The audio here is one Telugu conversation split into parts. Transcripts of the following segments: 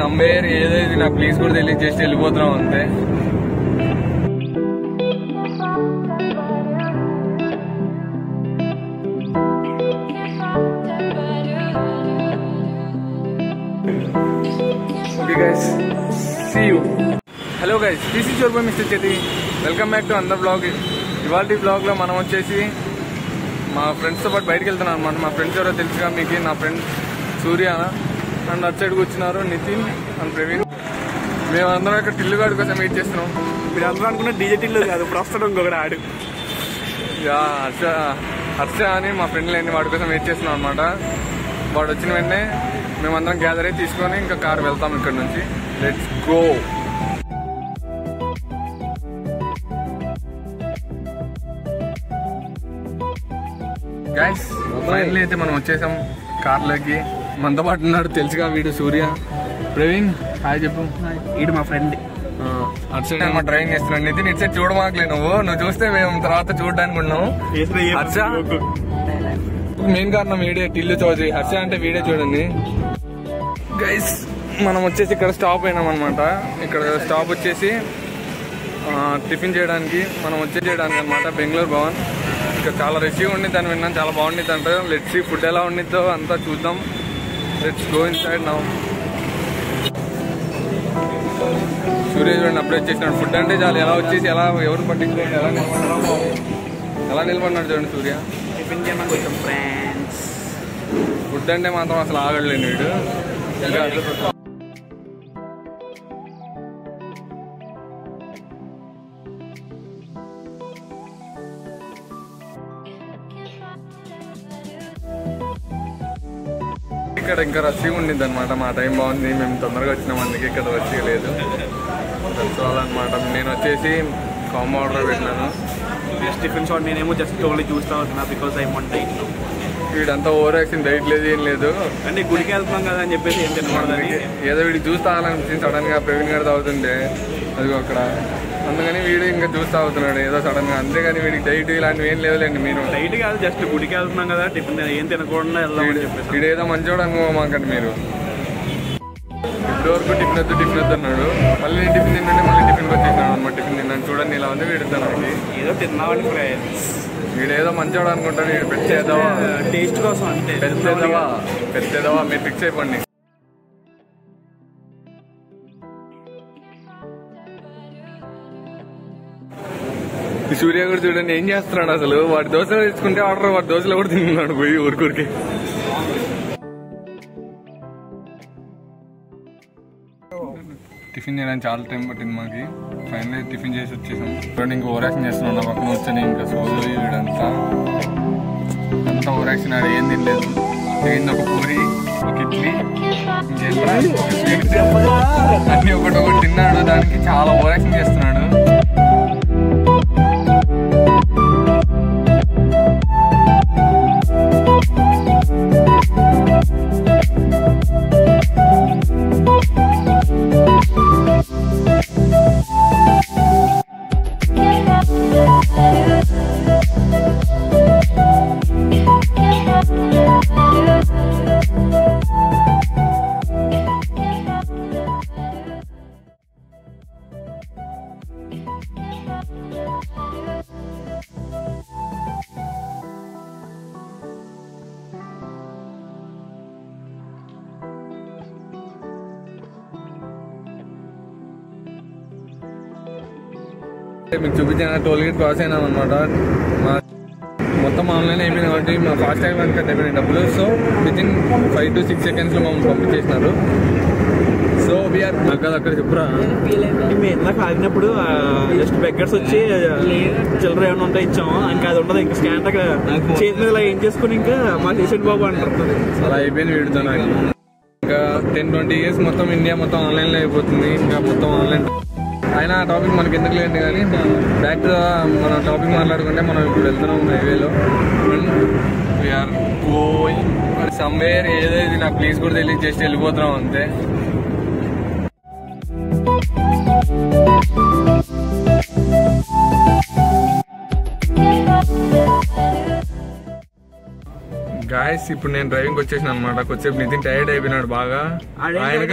సంవేర్ ఏదో ఇది నా ప్లీజ్ కూడా తెలియదు జస్ట్ వెళ్ళిపోతున్నాం అంతే. Okay guys see you hello guys this is your by mister చేతి welcome back to another vlog ఇవాళ బ్లాగ్లో మనం వచ్చేసి మా ఫ్రెండ్స్తో పాటు బయటకు వెళ్తున్నాం అనమాట మా ఫ్రెండ్స్ ఎవరో తెలుసుగా మీకు నా ఫ్రెండ్ సూర్య. అండ్ అటు సైడ్కి వచ్చినారు నితిన్ అండ్ ప్రవీణ్. మేము అందరం ఇక్కడ టిల్లుగాడి కోసం వెయిట్ చేస్తున్నాం. మీరు అందరూ అనుకున్న డిజిటల్ కాదు ప్రస్తుతం ఇంకొకటి ఆడు. హర్ష హర్ష అని మా ఫ్రెండ్ లేని వాడి కోసం వెయిట్ చేస్తున్నాం అనమాట వాడు వచ్చిన వెంటనే మేమందరం గ్యాదర్ అయ్యి తీసుకొని ఇంకా కార్ వెళ్తాం ఇక్కడ నుంచి. లెట్స్ గో గైస్ ఫైనల్లీ అయితే మనం వచ్చేసాం కార్లోకి మనతో పాటు ఉన్నాడు తెలుసుగా వీడు సూర్య. ప్రవీణ్ హాయ్ చెప్పు. ఈడు మా ఫ్రెండ్. అటు సైడ్ ఏమో డ్రైవింగ్ చేస్తున్నాడు నితిన్ ఇటు సైడ్ చూడమాకలే నువ్వు. నువ్వు చూస్తే మేము తర్వాత చూడడానికి ఉన్నావు హర్ష? మెయిన్ కారణం వీడియో టిల్లు చౌదరి. హర్ష అంటే వీడియో చూడండి. గైస్ మనం వచ్చేసి ఇక్కడ స్టాప్ అయినాం అనమాట ఇక్కడ స్టాప్ వచ్చేసి టిఫిన్ చేయడానికి మనం వచ్చే చేయడానికి అనమాట బెంగళూరు భవన్. ఇక్కడ చాలా రష్గా ఉండిద్ది అని విన్నాను చాలా బాగుండిద్ది అంటే. లెట్స్ ఫుడ్ ఎలా ఉండిద్దో అంతా చూద్దాం. Let's go inside now Surya చూడండి అప్డేట్ చేసినాడు. ఫుడ్ అంటే చాలు. ఎలా వచ్చేసి ఎలా ఎవరు పట్టించలేదు ఎలా ఎలా నిలబడినాడు చూడండి సూర్య. ఫుడ్ అంటే మాత్రం అసలు ఆగడలేను వీడు. ఇక్కడ ఇంకా రష్గా ఉండింది అనమాట మా టైం బాగుంది. మేము తొందరగా వచ్చినాం. అందుకే ఇక్కడ రష్గా లేదు. తెలుసుకోవాలన్నమాట నేను వచ్చేసి కాంబో ఆర్డర్ పెట్టినాను. జస్ట్ టిఫిన్ షాట్ నేనేమో జస్ట్ ఓన్లీ చూస్తా ఉంటున్నా బికాస్ ఐ వాంట్ డైట్ వీడంతా ఓవర్ యాక్షన్ డైట్ లేదు ఏం లేదు. అంటే గుడికి వెళ్తున్నాం కదా అని చెప్పేసి ఏం తినకూడదని ఏదో వీడికి జ్యూస్ తాగాలనిపించింది సడన్గా ప్రవీణ్ గారు తాగుతుంటే. అదిగో అక్కడ. అందుకని వీడు ఇంకా జ్యూస్ తాగుతున్నాడు ఏదో సడన్గా. అంతేగాని వీడికి డైట్ ఇలాంటివి ఏం లేవులేండి మీరు. డైట్ కాదు జస్ట్ గుడికి వెళ్తున్నాం కదా టిఫిన్ ఏం తినకుండా వెళ్దామని చెప్పేసి. వీడు ఏదో మంచోడు అనుకోమాకండి మీరు. ఇప్పుడు వరకు టిఫిన్ వద్దు టిఫిన్ వద్దు అన్నాడు. మళ్ళీ నేను టిఫిన్ తింటుంటే మళ్ళీ టిఫిన్కి వచ్చేసినాడు అనమాట టిఫిన్ తిన్నాను. చూడండి ఇలా ఉంది వీడు తనకి. ఏదో తిన్నామని ఫ్రెండ్స్. వీడు ఏదో మంచోడు అనుకుంటాడు వీడు పెట్టేదవా టేస్ట్ కోసం అంతే. పెద్దదవా పెద్దదవా మీరు ఫిక్స్ అయిపోండి. సూర్య కూడా చూడండి ఏం చేస్తున్నాడు అసలు? వాడి దోశలు తెచ్చుకుంటే ఆర్డర్ వాడి దోశలు కూడా తిన్నాడు పోయి ఊరికూరికి. టిఫిన్ చేయడానికి చాలా టైం పట్టింది మాకి. ఫైనల్ టిఫిన్ చేసి వచ్చేసాం. చూడండి ఇంకా ఓవర్ చేస్తున్నాడు నా పక్కన వచ్చాను ఇంకా సోలో వీడంతా అంతా ఓవర్ ఆడ ఏం తినలేదు. ఏంది ఒక పూరి ఒక ఇడ్లీ అన్ని ఒకటి ఒకటి తిన్నాడు. దానికి చాలా ఓవర్ చేస్తున్నాడు. మీకు చూపించిన టోల్ గేట్ క్రాస్ అయినాం అనమాట మా మొత్తం ఆన్లైన్ అయిపోయింది కాబట్టి మా ఫాస్ట్ టైం కనుక అయిపోయినాయి డబ్బులు. So within five to six సెకండ్స్లో మమ్మల్ని పంపించేసినారు. సో వీఆర్ నాకు అక్కడ చెప్పురా. మేము ఇందాక ఆగినప్పుడు జస్ట్ బెగ్గర్స్ వచ్చి చిల్లర ఏమైనా ఉంటే ఇచ్చాము. ఇంకా అది ఉండదు ఇంకా స్కాన్ దగ్గర చేతి మీద ఇలా ఏం చేసుకుని ఇంకా మా చేసేటి బాబు అంటారు. అలా అయిపోయింది వీడితో నాకు. ఇంకా టెన్ ట్వంటీ ఇయర్స్ మొత్తం ఇండియా మొత్తం ఆన్లైన్లో అయిపోతుంది. ఇంకా మొత్తం ఆన్లైన్ అయినా ఆ టాపిక్ మనకి ఎందుకు లేదు కానీ బ్యాక్ మన టాపిక్ మాట్లాడుకుంటే మనం ఇప్పుడు వెళ్తున్నాం హైవేలో వీఆర్ గోయింగ్ సమ్వేర్ ఏదో ఇది నాకు ప్లీజ్ కూడా తెలియదు జస్ట్ వెళ్ళిపోతున్నాం అంతే. గాయస్ ఇప్పుడు నేను డ్రైవింగ్ వచ్చేసిన అనమాట కొద్దిసేపు నితిన్ టైర్డ్ అయిపోయినాడు బాగా. ఆయన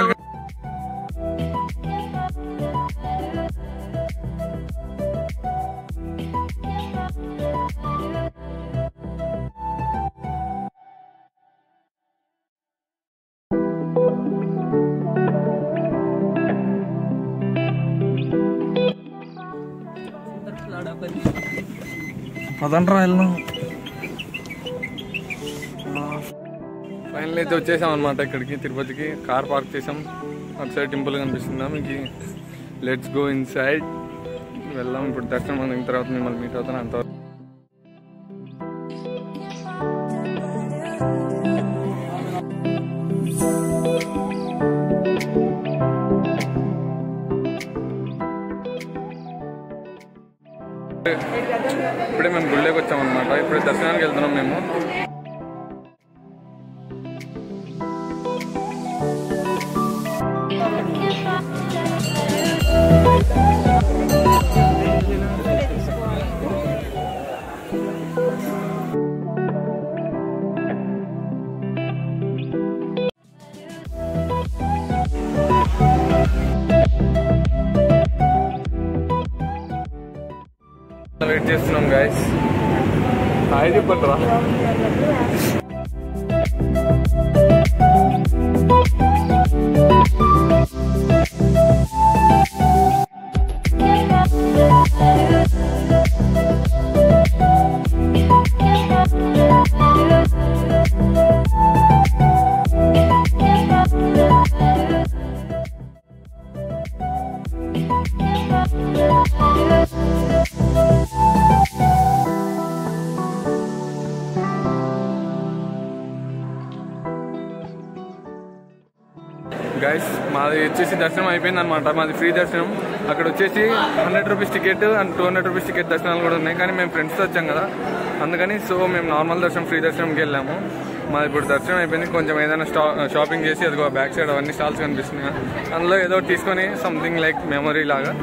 పదండ్రా వెళ్దాం ఫైనల్ అయితే వచ్చేసాం అనమాట ఇక్కడికి తిరుపతికి. కార్ పార్క్ చేసాం. అటు సైడ్ టెంపుల్ కనిపిస్తుందా మీకు లెట్స్ గో ఇన్ సైడ్ వెళ్దాం ఇప్పుడు దర్శనం అందిన తర్వాత మిమ్మల్ని మీట్ అవుతాను. అంతవరకు ఇప్పుడే మేము గుళ్ళేకి వచ్చామన్నమాట. ఇప్పుడే దర్శనానికి వెళ్తున్నాం మేము. హాయ్ అయిపోయింది అనమాట మాది ఫ్రీ దర్శనం. అక్కడ వచ్చేసి hundred rupees ticket and two hundred rupees ticket దర్శనాలు కూడా ఉన్నాయి. కానీ మేము ఫ్రెండ్స్తో వచ్చాం కదా. అందుకని సో మేము నార్మల్ దర్శనం ఫ్రీ దర్శనంకి వెళ్ళాము. మాది ఇప్పుడు దర్శనం అయిపోయింది. కొంచెం ఏదైనా షాపింగ్ చేసి అదిగో బ్యాక్ సైడ్ అవన్నీ స్టాల్స్ కనిపిస్తున్నాయి అందులో ఏదో తీసుకొని సంథింగ్ లైక్ మెమరీ లాగా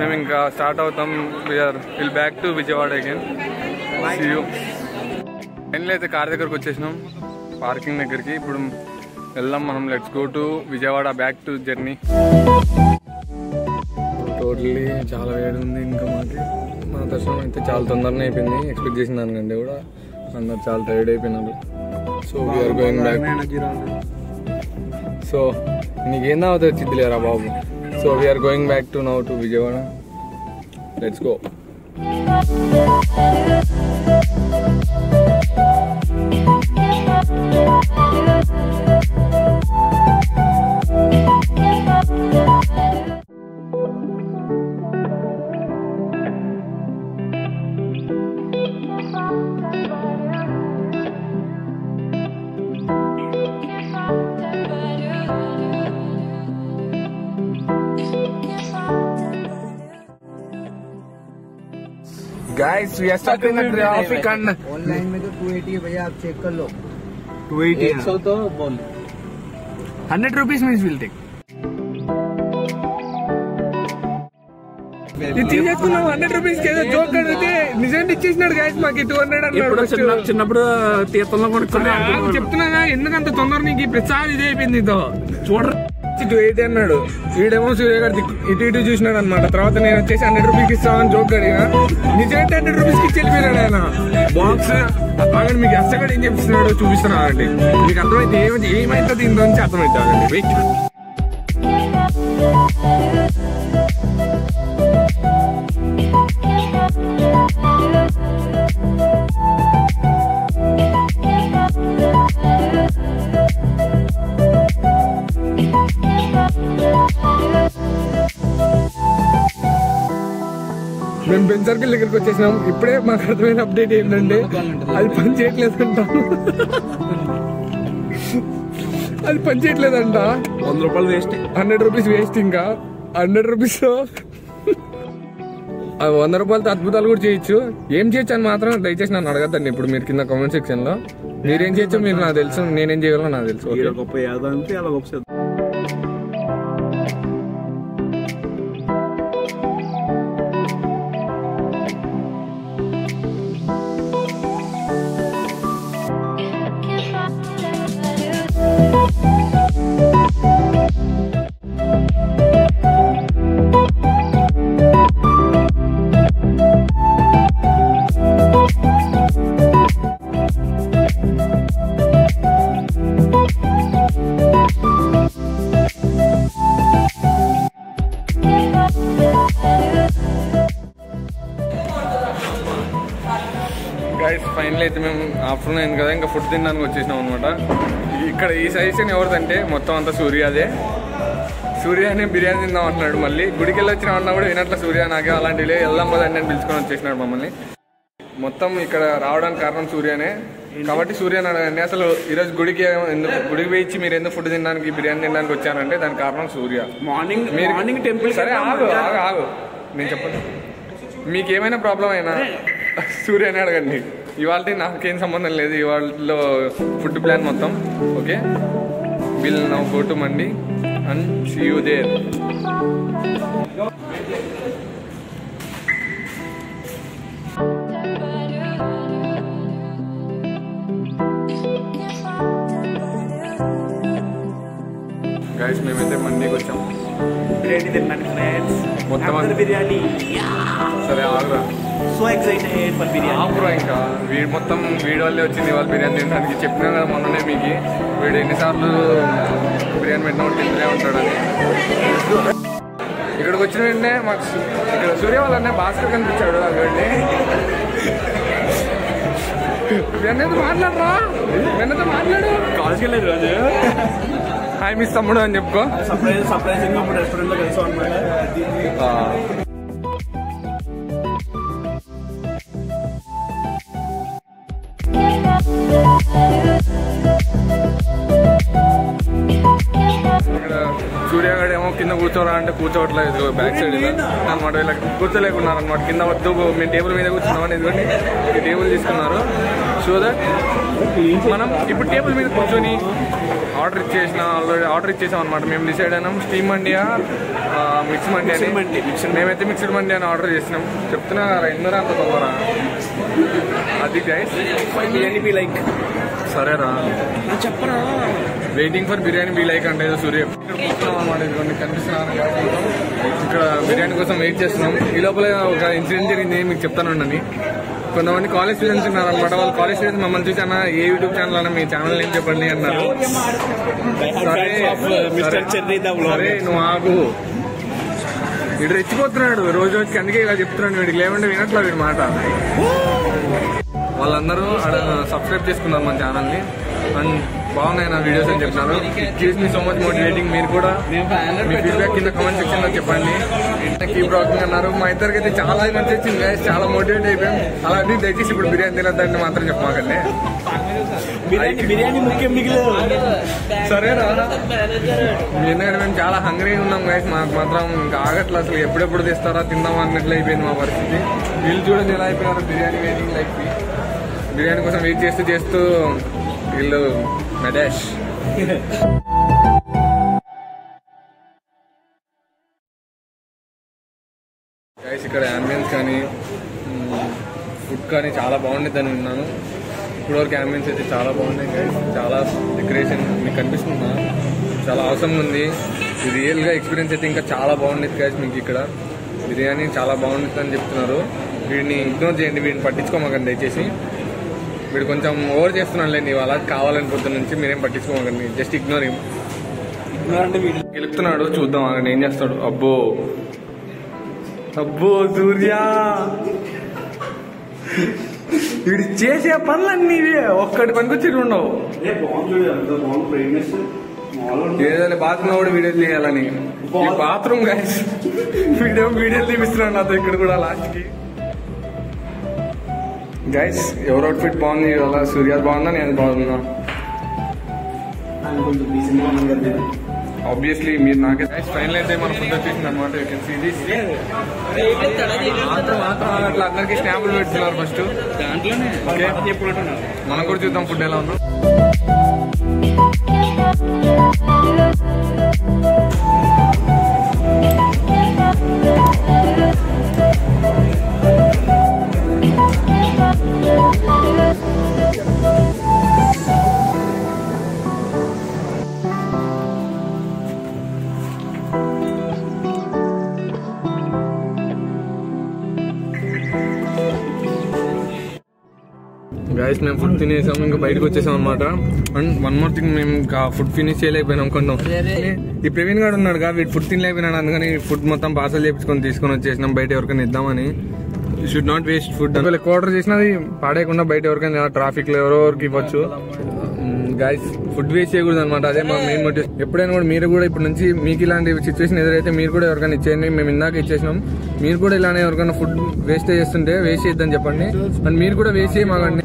మేము ఇంకా స్టార్ట్ అవుతాం. We're will back to Vijayawada again you final అయితే కార్ దగ్గరకు వచ్చేసినాం. పార్కింగ్ దగ్గరికి. ఇప్పుడు వెళ్దాం మనం let's go to Vijayawada back to journey totally చాలా వేడి ఉంది ఇంకా మాకి. మన దర్శనం అయితే చాలా తొందరనే అయిపోయింది. ఎక్స్పెక్ట్ చేసిన దానికంటే కూడా అందరు చాలా టైర్డ్ అయిపోయినారు. So we're going back so నీకేం అవుతుంది వచ్చింది లేరా బాబు. So we're going back to now to Vijayawada. Let's go Guys, guys we are stuck in traffic and online में तो 280 है भैया आप चेक कर लो। 280 है। 100 तो बोल। 100 रुपीस मींस विल टेक ఇది తీసేసుకున్నాం హండ్రెడ్ రూపీస్కి ఏదో జోక్ అడిగితే నిజంగా ఇచ్చేసినాడు గాయస్ మాకు టూ హండ్రెడ్ అన్నాడు చిన్నప్పుడు తీర్థంలో కొనుక్కున్నా చెప్తున్నా ఎందుకంత తొందర నీకు ప్రతిసారి ఇదే అయిపోయింది ఇదో చూడరా టూ ఎయిటీ అన్నాడు. వీడేమో సూర్య గారు ఇటు ఇటు చూసినాడు అనమాట తర్వాత నేను వచ్చేసి హండ్రెడ్ రూపీస్ ఇస్తామని జోక్ అడిగినా. నిజంగా హండ్రెడ్ రూపీస్కి వెళ్ళిపోయాడు ఆయన. బాక్స్ ఆగండి మీకు అసలు ఏం చెప్తున్నాడో చూపిస్తున్నాడండి మీకు అర్థమైతే ఏమైతే ఏమైతే దీని నుంచి అర్థమైతే ఆగండి. వెయిట్ మేము బెంచ్ సర్కిల్ దగ్గరికి వచ్చేసినాం. ఇప్పుడే మాకు అర్థమైన అప్డేట్ ఏంటంటే అది పని చేయట్లేదంట. అది పని చేయట్లేదంట. వంద రూపాయలు వేస్ట్ హండ్రెడ్ రూపీస్ వేస్ట్ ఇంకా. హండ్రెడ్ రూపీస్ వంద రూపాయలతో అద్భుతాలు కూడా చేయొచ్చు. ఏం చేయొచ్చు అని మాత్రం దయచేసి నన్ను అడగద్దండి ఇప్పుడు మీరు కింద కామెంట్ సెక్షన్లో. మీరేం చేయొచ్చు మీరు నాకు తెలుసు నేనేం చేయగలను నాకు తెలుసు Thank you. గైస్ ఫైనల్ అయితే మేము ఆఫ్టర్నూన్ అయింది కదా ఇంకా ఫుడ్ తినడానికి వచ్చేసినాం అనమాట ఇక్కడ ఈ సజెషన్ ఎవరిదంటే మొత్తం అంతా సూర్యాదే. సూర్యనే బిర్యానీ తిందాం అంటున్నాడు మళ్ళీ. గుడికి వెళ్ళి వచ్చిన అన్నా కూడా వినట్ల సూర్య నాకే అలాంటి వెళ్దాం పదండి అని పిలుచుకొని వచ్చేసినాడు మమ్మల్ని. మొత్తం ఇక్కడ రావడానికి కారణం సూర్యనే. కాబట్టి సూర్య అడగండి అసలు ఈరోజు గుడికి ఎందుకు గుడికి వేయించి మీరు ఎందుకు ఫుడ్ తినడానికి బిర్యానీ తినడానికి వచ్చారంటే దాని కారణం సూర్య. మార్నింగ్ మార్నింగ్ టెంపుల్ సరే ఆగు ఆగు ఆగు. నేను చెప్పను. మీకు ఏమైనా ప్రాబ్లం అయినా సూర్యని అడగండి. ఇవాళ నాకేం సంబంధం లేదు. ఇవాళలో ఫుడ్ ప్లాన్ మొత్తం okay? Will now go to mandi and see you there guys మేమైతే మండీకి వచ్చాము బిర్యానీ తిన్నాను ఫ్రెండ్స్ మొత్తం బిర్యానీ సరే ఆగురా. సో ఎక్సైటెడ్ ఫర్ బిర్యానీ ఆపురా ఇంకా. వీడు మొత్తం వీడి వల్లే వచ్చింది వాళ్ళు బిర్యానీ తినడానికి. చెప్పినా కదా మొన్ననే మీకు. వీడు ఎన్నిసార్లు బిర్యానీ పెట్టినా తింటూనే ఉంటాడని ఇక్కడికి వచ్చిన వెంటనే మాకు ఇక్కడ సూర్య వాళ్ళనే భాస్కర్ కనిపించాడు అక్కడిని వెన్నతో మాట్లాడరా? వెన్నతో మాట్లాడు? కాలేజ్కి వెళ్ళలేదు రోజు. హాయ్ మిస్ తమ్ముడు అని చెప్పుకో. సర్ప్రైజ్ సర్ప్రైజింగ్ అప్పుడు రెస్టారెంట్లో కలిసాం అనమాట ఆ, ఇక్కడ సూర్యగాడు ఏమో కింద కూర్చోరా అంటే కూర్చోవట్లేదు బ్యాక్ సైడ్ అనమాట ఇలా కూర్చోలేకున్నారు అనమాట కింద వద్దు మేము టేబుల్ మీద కూర్చున్నామని ఇదిగోండి. టేబుల్ తీసుకున్నారు. సో దట్ మనం ఇప్పుడు టేబుల్ మీద కూర్చొని ఆర్డర్ ఇచ్చేసిన ఆల్రెడీ ఆర్డర్ ఇచ్చేసాం అనమాట మేము డిసైడ్ అయినాం స్టీమ్ మండియా మిక్స్ మండి అని. మండి, mixed మేమైతే మిక్స్డ్ మండి అని ఆర్డర్ చేసినాం. చెప్తున్నా ఎందుకు అంత తొందర అది గైస్ బిర్యానీ బి లైక్ సరేరా. చెప్పరా waiting for biryani be like అంటే సూర్య. ఇదిగోండి కనిపిస్తున్నారు ఇక్కడ బిర్యానీ కోసం వెయిట్ చేస్తున్నాం. ఈ లోపల ఒక ఇన్సిడెంట్ జరిగింది మీకు చెప్తానండి కొంతమంది కాలేజ్ స్టూడెంట్స్ ఉన్నారు అనమాట వాళ్ళు కాలేజ్ స్టూడెంట్స్ మమ్మల్ని చూసి అన్న ఏ యూట్యూబ్ ఛానల్ అన్న మీ ఛానల్ ఏం చెప్పండి అన్నారు. సరే నువ్వు ఆగు. వీడు రెచ్చిపోతున్నాడు. రోజు రోజుకి అందుకే ఇలా చెప్తున్నాడు వీడికి. లేవంటే వినట్లా వీడి మాట. వాళ్ళందరూ సబ్స్క్రైబ్ చేసుకున్నారు మన ఛానల్ని అండ్ బాగున్నాయి నా వీడియోస్ అని చెప్తున్నారు gives me so much motivating మీరు కూడా మీ ఫీడ్బ్యాక్ కింద కామెంట్ సెక్షన్లో చెప్పండి. కీప్ రాకింగ్ అన్నారు. మా ఇద్దరికి అయితే చాలా మంచి వచ్చింది guys. చాలా మోటివేట్ అయిపోయాం. అలాంటి దయచేసి ఇప్పుడు బిర్యానీ తినద్దని మాత్రం చెప్పమాకండి. బిర్యానీ ముఖ్యం సరేనా ఎందుకంటే మేము చాలా హంగ్రీగా ఉన్నాం గైస్ మాకు మాత్రం ఇంకా ఆగట్లేదు అసలు. ఎప్పుడెప్పుడు తెస్తారా? తిందాం అన్నట్లు అయిపోయింది మా పరిస్థితి. వీళ్ళు చూడండి ఎలా అయిపోయినారు బిర్యానీ వెయిటింగ్ లైక్ బిర్యానీ కోసం వెయిట్ చేస్తూ చేస్తూ వీళ్ళు నడేష్ గైస్ ఇక్కడ అంబియన్స్ కానీ ఫుడ్ కానీ చాలా బాగుండేది అని విన్నాను. ఇప్పటివరకు అంబియన్స్ అయితే చాలా బాగున్నాయి గైస్ చాలా డెకరేషన్ మీకు కనిపిస్తుందా చాలా అవసరం ఉంది. రియల్గా ఎక్స్పీరియన్స్ అయితే ఇంకా చాలా బాగుండేది గైస్ మీకు ఇక్కడ. బిర్యానీ చాలా బాగుంటుంది అని చెప్తున్నారు. వీడిని ఇగ్నోర్ చేయండి వీడిని పట్టించుకోమాకండి దయచేసి. వీడు కొంచెం ఓవర్ చేస్తున్నాడులేండి ఇవాళ కావాలని పొద్దున్న నుంచి మీరేం పట్టించుకోమాకండి జస్ట్ ఇగ్నోర్ ఏం అంటే వీడు గెలుపుతున్నాడు చూద్దాం ఆయన ఏం చేస్తాడు? అబ్బో. అబ్బో సూర్య. వీడు చేసే పనులన్నీ ఇవే ఒక్కటి పనికొచ్చి ఉండవు. ఏదైనా బాత్రూమ్ కూడా వీడియో తీయాలని బాత్రూమ్ గైస్ వీడియో వీడియో తీపిస్తున్నాడు నాతో ఇక్కడ కూడా లాస్ట్కి గైస్ ఎవరు అవుట్ఫిట్ బాగుంది? అలా సూర్య బాగుందా? నేను బాగుందా ఆబ్వియస్లీ మీరు నాకే గైస్ ఫైనల్ అయితే మన ఫుడ్ వచ్చేసింది అనమాట యూ కెన్ సీ దిస్ మాత్రం మాత్రం అట్లా అందరికి స్నాపులు పెడుతున్నారు ఫస్ట్ దాంట్లోనే. ఓకే. మనం కూడా చూద్దాం ఫుడ్ ఎలా ఉందో. గైస్ మేము ఫుడ్ తినేసాం ఇంకా బయటకు వచ్చేసాం అనమాట అండ్ వన్ మోర్ థింగ్ మేము ఇంకా ఫుడ్ ఫినిష్ చేయలేకపోయినాం కొంచెం. ఈ ప్రవీణ్ గారు ఉన్నాడు వీడు ఫుడ్ తినలేకపోయినాడు అందుకని ఫుడ్ మొత్తం పార్సల్ చేపించుకొని తీసుకొని వచ్చేసినాం బయట ఎవరికైనా ఇద్దామని. షుడ్ నాట్ వేస్ట్ ఫుడ్ ఎక్కువ ఆర్డర్ చేసినది పాడేయకుండా బయట ఎవరికైనా ట్రాఫిక్లో ఎవరో ఎవరికి ఇవ్వచ్చు గైస్ ఫుడ్ వేస్ట్ చేయకూడదు అనమాట అదే మా మెయిన్ మోటివ్ ఎప్పుడైనా కూడా మీరు కూడా ఇప్పుడు నుంచి మీకు ఇలాంటి సిచ్యువేషన్ ఎదురైతే మీరు కూడా ఎవరికైనా ఇచ్చేయండి. మేము ఇందాక ఇచ్చేసినాం. మీరు కూడా ఇలానే ఎవరికైనా ఫుడ్ వేస్ట్ చేస్తుంటే వేస్ట్ చేయొద్దని చెప్పండి. అండ్ మీరు కూడా వేస్ట్ చేయమాకండి.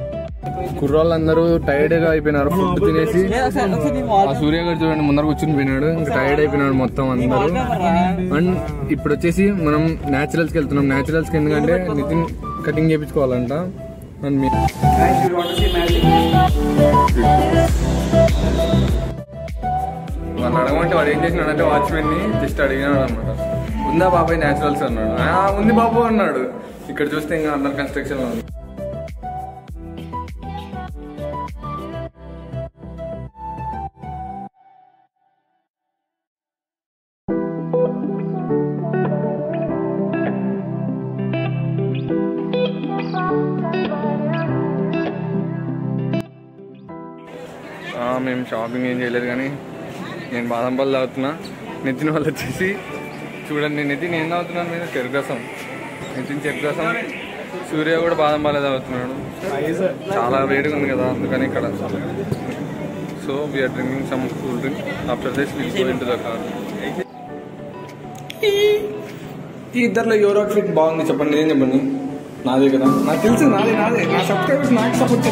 కుర్రాళ్ళందరూ టైర్డ్గా అయిపోయినారు ఫుడ్ తినేసి. ఆ సూర్య గారు చూడండి ముందర కూర్చుని పోయినాడు. ఇంకా టైర్డ్ అయిపోయినాడు మొత్తం అందరూ. అండ్ ఇప్పుడు వచ్చేసి మనం న్యాచురల్స్కి వెళ్తున్నాం. న్యాచురల్స్కి ఎందుకంటే నితిన్ కటింగ్ చేయించుకోవాలంట అండ్ మీ వాళ్ళు అడగమంటే వాడు ఏం చేసినాడంటే వాచ్మెన్ని జస్ట్ అడిగినాడు అనమాట ఉందా బాబాయ్ న్యాచురల్స్ అన్నాడు. "ఆ, ఉంది బాబు అన్నాడు. ఇక్కడ చూస్తే ఇంకా అండర్ కన్స్ట్రక్షన్లో ఉంది. షాపింగ్ ఏం చేయలేదు కానీ నేను బాదం పళ్ళు తాగుతున్నా. నితిన్ వాళ్ళు వచ్చేసి చూడండి నితిన్ ఏం తాగుతున్నాను మీరు చెరుకు రసం. నితిన్ చెరుకు సూర్య కూడా బాదం పాలే తాగుతున్నాడు. చాలా వేడిగా ఉంది కదా అందుకని ఇక్కడ. So we're drinking some cool drink after this will go in the car ఈ ఇద్దరిలో ఎవరో ఫిట్ బాగుంది. చెప్పండి నేను చెప్పండి? నాదే కదా. నాకు తెలుసు నాదే నాదే. నా సబ్స్క్రైబర్స్ నాకు సపోర్ట్